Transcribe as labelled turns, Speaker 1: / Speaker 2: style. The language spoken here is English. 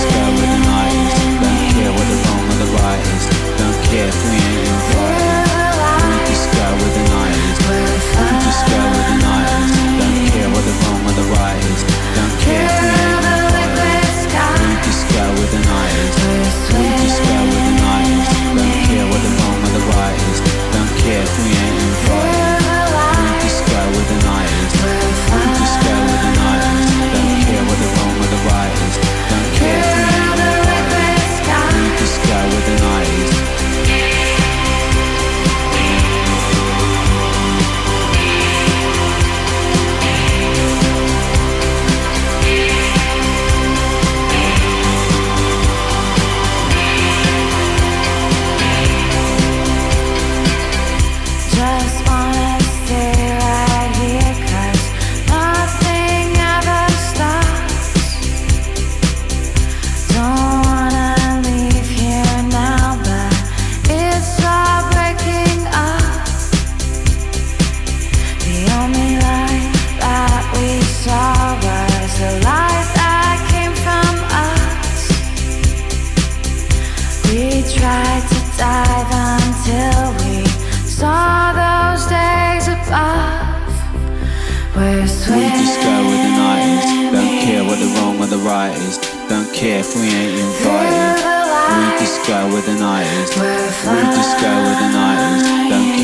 Speaker 1: sky. tried to dive until we saw those days above. We're swimming.
Speaker 2: We just go with the night is. Don't care what the wrong or the right is. Don't care if we ain't invited. We just go with the night is. We just go with the night is. Don't care.